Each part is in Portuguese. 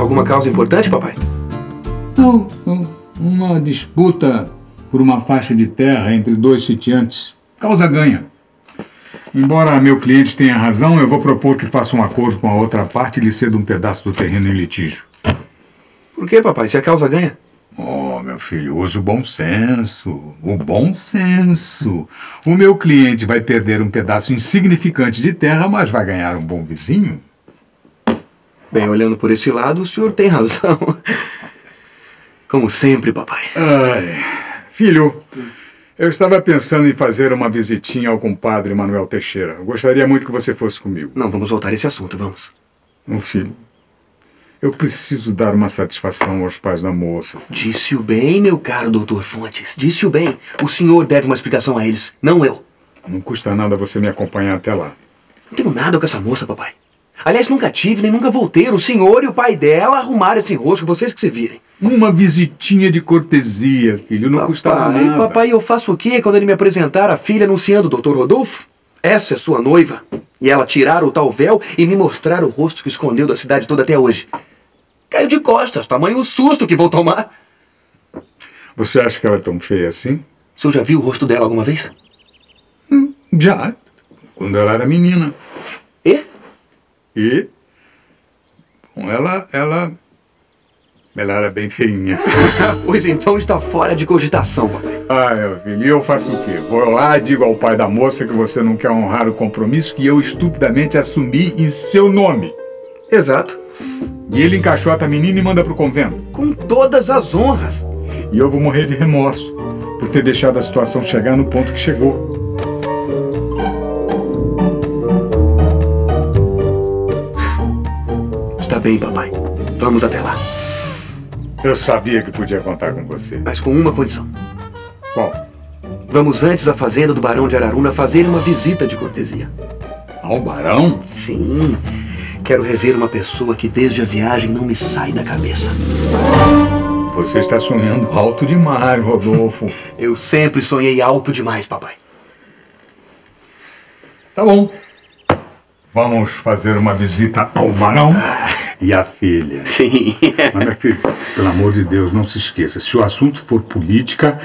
Alguma causa importante, papai? Não. Uma disputa por uma faixa de terra entre dois sitiantes. Causa ganha. Embora meu cliente tenha razão, eu vou propor que faça um acordo com a outra parte e lhe ceda um pedaço do terreno em litígio. Por que, papai? Se a causa ganha? Oh, meu filho, use o bom senso. O bom senso. O meu cliente vai perder um pedaço insignificante de terra, mas vai ganhar um bom vizinho. Bem, olhando por esse lado, o senhor tem razão. Como sempre, papai. Ai, filho, eu estava pensando em fazer uma visitinha ao compadre Manuel Teixeira. Eu gostaria muito que você fosse comigo. Não, vamos voltar a esse assunto, vamos. Meu filho, eu preciso dar uma satisfação aos pais da moça. Disse-o bem, meu caro doutor Fontes. Disse-o bem. O senhor deve uma explicação a eles, não eu. Não custa nada você me acompanhar até lá. Não tenho nada com essa moça, papai. Aliás, nunca tive, nem nunca vou ter. O senhor e o pai dela arrumaram esse rosto, vocês que se virem. Uma visitinha de cortesia, filho, não papai, custava nada. Papai, eu faço o quê quando ele me apresentar a filha anunciando o doutor Rodolfo? Essa é sua noiva. E ela tirar o tal véu e me mostrar o rosto que escondeu da cidade toda até hoje. Caiu de costas, tamanho o susto que vou tomar. Você acha que ela é tão feia assim? O senhor já viu o rosto dela alguma vez? Hum, já. Quando ela era menina. E? Bom, ela, ela ela era bem feinha. pois então está fora de cogitação, papai. Ah, meu filho, e eu faço o quê? Vou lá e digo ao pai da moça que você não quer honrar o compromisso que eu estupidamente assumi em seu nome. Exato. E ele encaixota a menina e manda pro convento. Com todas as honras. E eu vou morrer de remorso por ter deixado a situação chegar no ponto que chegou. Bem, papai. Vamos até lá. Eu sabia que podia contar com você. Mas com uma condição. Qual? Vamos antes à fazenda do Barão de Araruna fazer uma visita de cortesia. Ao Barão? Sim. Quero rever uma pessoa que desde a viagem não me sai da cabeça. Você está sonhando alto demais, Rodolfo. Eu sempre sonhei alto demais, papai. Tá bom. Vamos fazer uma visita ao Barão e à filha. Sim. Mas, meu filho, pelo amor de Deus, não se esqueça. Se o assunto for política,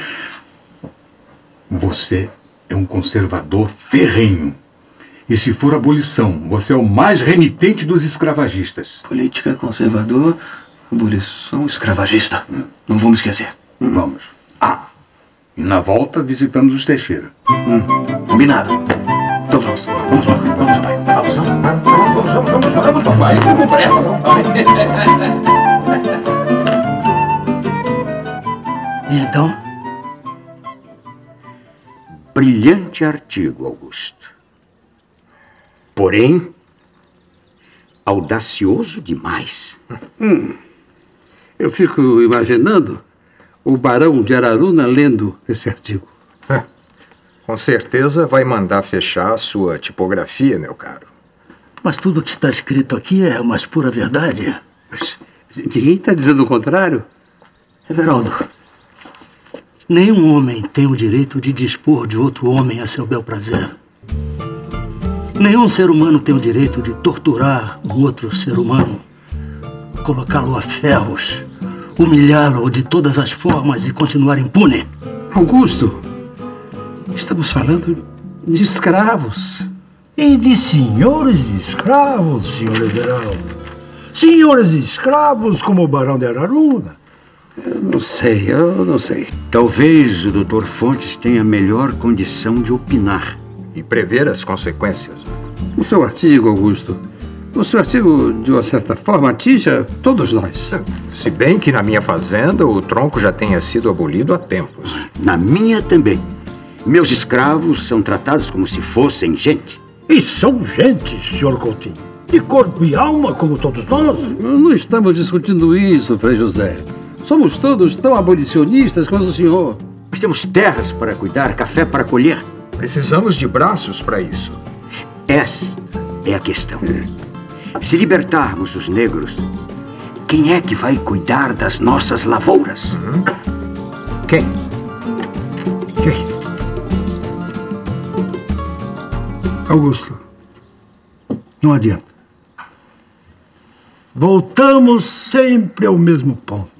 você é um conservador ferrenho. E se for abolição, você é o mais renitente dos escravagistas. Política conservador, abolição escravagista. Não vamos esquecer. Vamos. Ah, e na volta visitamos os Teixeira. Hum, combinado. Então vamos. Vamos, vamos, vamos, pai. Vamos, vamos, vamos, vamos, vamos, vamos, vamos, papai. Vamos pressa, papai. E então? Brilhante artigo, Augusto. Porém, audacioso demais. Hum, eu fico imaginando o Barão de Araruna lendo esse artigo. Com certeza vai mandar fechar a sua tipografia, meu caro. Mas tudo que está escrito aqui é a mais pura verdade. Mas ninguém está dizendo o contrário. Everaldo, nenhum homem tem o direito de dispor de outro homem a seu bel prazer. Nenhum ser humano tem o direito de torturar um outro ser humano, colocá-lo a ferros, humilhá-lo de todas as formas e continuar impune. Augusto, estamos falando de escravos. E de senhores de escravos, senhor Everaldo. Senhores de escravos como o Barão de Araruna. Eu não sei, eu não sei. Talvez o Dr. Fontes tenha melhor condição de opinar. E prever as consequências. O seu artigo, Augusto, o seu artigo, de uma certa forma, atinja todos nós. Se bem que na minha fazenda o tronco já tenha sido abolido há tempos. Na minha também. Meus escravos são tratados como se fossem gente. E são gente, senhor Coutinho. De corpo e alma, como todos nós. Não estamos discutindo isso, Frei José. Somos todos tão abolicionistas quanto o senhor. Nós temos terras para cuidar, café para colher. Precisamos de braços para isso. Esta é a questão. Se libertarmos os negros, quem é que vai cuidar das nossas lavouras? Uhum. Quem? Quem? Augusto, não adianta. voltamos sempre ao mesmo ponto.